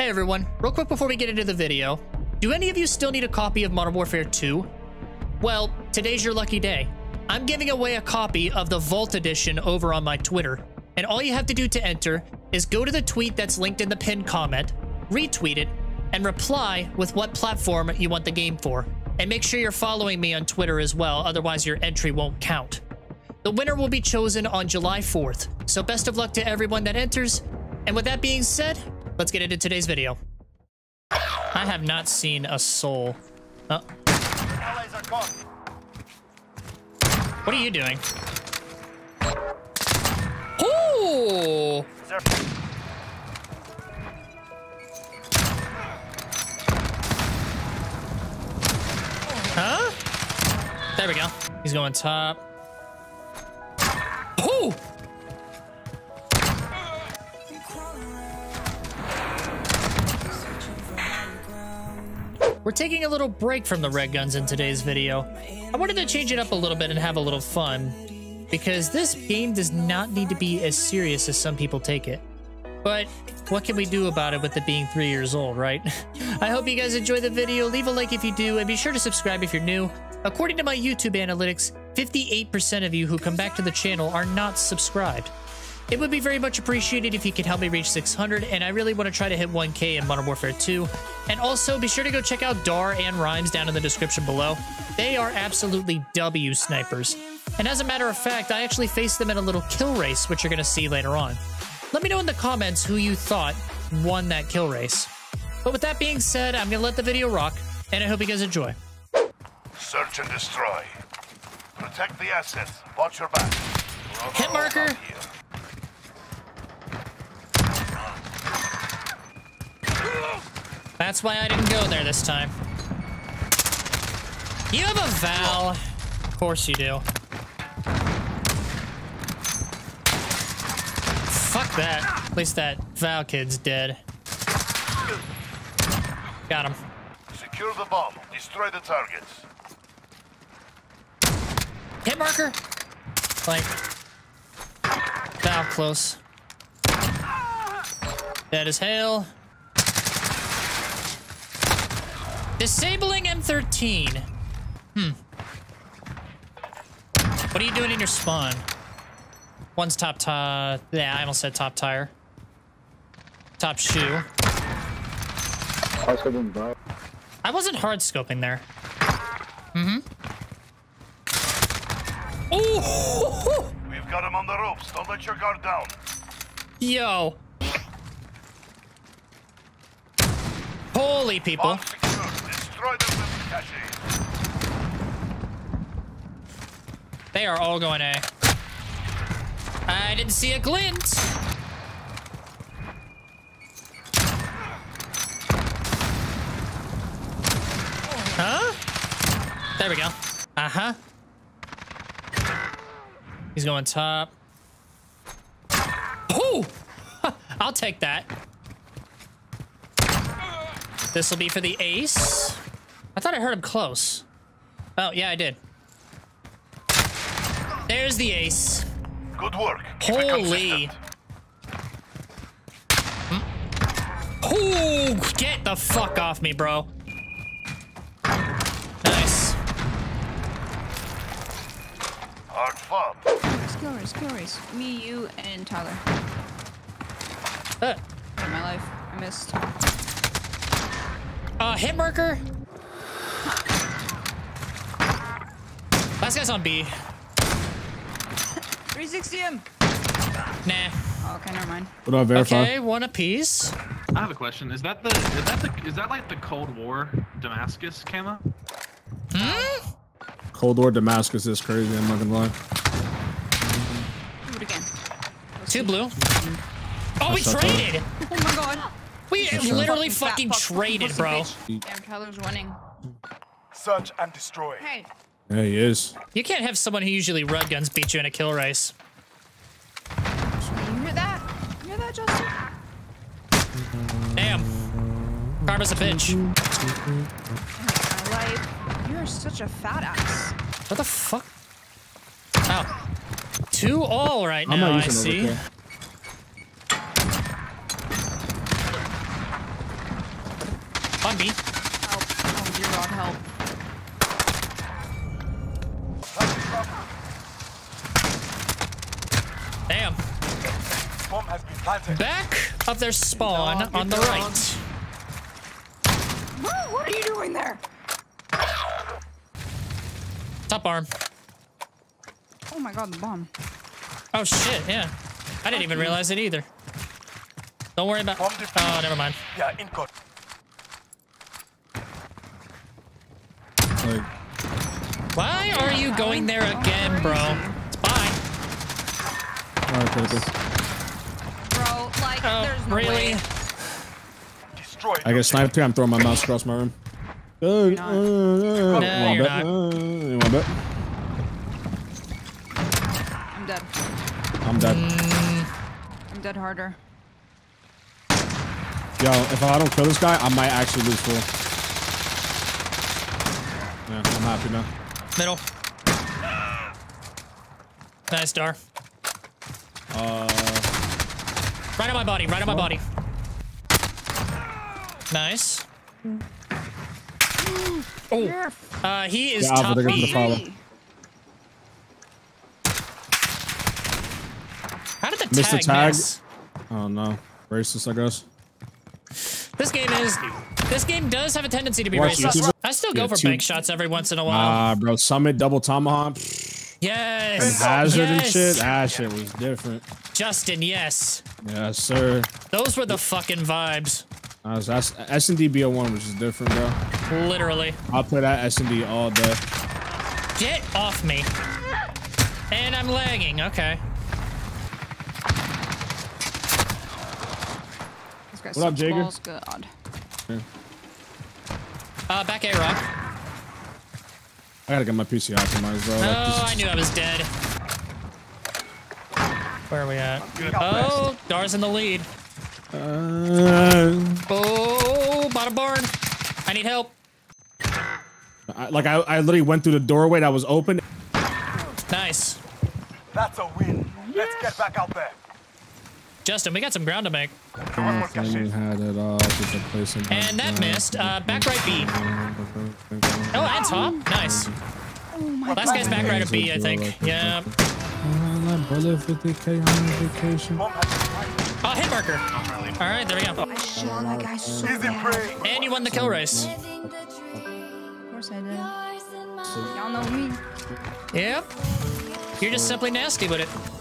Hey everyone, real quick before we get into the video, do any of you still need a copy of Modern Warfare 2? Well, today's your lucky day. I'm giving away a copy of the Vault Edition over on my Twitter, and all you have to do to enter is go to the tweet that's linked in the pinned comment, retweet it, and reply with what platform you want the game for. And make sure you're following me on Twitter as well, otherwise your entry won't count. The winner will be chosen on July 4th, so best of luck to everyone that enters. And with that being said, let's get into today's video. I have not seen a soul. Oh. What are you doing? Ooh! Huh? There we go. He's going top. We're taking a little break from the red guns in today's video. I wanted to change it up a little bit and have a little fun, because this game does not need to be as serious as some people take it. But what can we do about it with it being three years old, right? I hope you guys enjoy the video. Leave a like if you do, and be sure to subscribe if you're new. According to my YouTube analytics, 58% of you who come back to the channel are not subscribed. It would be very much appreciated if you could help me reach 600, and I really want to try to hit 1k in Modern Warfare 2. And also, be sure to go check out Dar and Rymms down in the description below. They are absolutely W snipers. And as a matter of fact, I actually faced them in a little kill race, which you're going to see later on. Let me know in the comments who you thought won that kill race. But with that being said, I'm going to let the video rock, and I hope you guys enjoy. Search and destroy. Protect the assets. Watch your back. Hit marker. That's why I didn't go there this time. You have a Val. Of course you do. Fuck that. At least that Val kid's dead. Got him. Secure the bomb. Destroy the targets. Hit marker. Like. Val close. Dead as hail. Disabling M13. Hmm. What are you doing in your spawn? One's top tire. Yeah, I almost said top tire. Top shoe. I wasn't hard scoping there. Mm-hmm. Oh! We've got him on the ropes. Don't let your guard down. Yo. Holy people. Bomb secure. Destroy them with the cache. They are all going A. I didn't see a glint. Huh? There we go. Uh-huh. He's going top. Oh! I'll take that. This will be for the ace. I thought I heard him close. Oh, yeah, I did. There's the ace. Good work. Keep Holy. consistent. Oh, get the fuck off me, bro. Nice. Hard fought. Skill race, skill race. Me, you, and Tyler. Uh, In my life, I missed. uh, hit marker. Last guy's on B. 360 him! Nah. Oh, okay, never mind. What do I verify? Okay, one apiece. I have a question. Is that the is that the is that like the Cold War Damascus camo? Hmm? Cold War Damascus is crazy. I'm not gonna lie. Do it again. Two blue. Oh, we That's not traded. Oh my god. We not literally Fucking fucking fat fuck, fucking traded, pussy bro. bitch. Damn, Tyler's winning. Search and destroy. Hey, Yeah, he is. You can't have someone who usually run guns beat you in a kill race. you hear that? You hear that, Justin? Damn. Karma's a bitch. My life. You are such a fat ass. What the fuck? Oh. Two all right I'm now, I see. overkill. On B. Help. Oh dear God, help. Damn. Bomb has been planted. Back of their spawn dog, on the good right. Woo, What are you doing there? Top arm. Oh my God, the bomb. Oh shit, yeah. I didn't even realize it either. Don't worry about. Bomb. Oh, never mind. Yeah, in code. Why are you going there again, bro? Bye. all right. Bro, like, Oh, there's no really? way. Destroy. I get sniped here. I'm throwing my mouse across my room. Uh, uh, uh, No, wanna you're bet? not. Uh, you want to bet? I'm dead. I'm dead. Mm. I'm dead harder. Yo, if I don't kill this guy, I might actually lose full. Yeah, I'm happy now. Middle. Nice, Dar. Uh, Right on my body, right on my body. Nice. Oh, uh, he is Yeah, Alpha, top they're gonna follow. How did the Missed the tag, tag. miss? oh no, racist, I guess. This game is. This game does have a tendency to be Watch racist. YouTube. I still go Yeah, for two- bank shots every once in a while. Ah, bro, Summit double tomahawk, yes. hazard and shit. That shit was different. Justin, yes. Yes, sir. Those were the fucking vibes. Uh, so that's S and D BO1, which is different, bro. Literally. I'll play that S and D all day. Get off me. And I'm lagging. Okay. This What up, such Jager? balls God. Uh, back A rock. I gotta get my PC optimized, bro. Like, Oh, this I knew I was dead. Where are we at? Oh, Dar's in the lead. Uh, Oh, bottom barn. I need help. I, like I, I literally went through the doorway that was open. Nice. That's a win. Let's get back out there. Justin, we got some ground to make. And had it all. Just a place in And that missed. Uh, back right B. Oh, and top. Nice. Last guy's back right at B, I think. Yeah. Bullet 50k on vacation. Bomb has been planted. Oh, hit marker. All right, there we go. I shot that guy so Easy prey. And you won the kill race. Of course I did. Y'all know me. Yep. You're just simply nasty with it.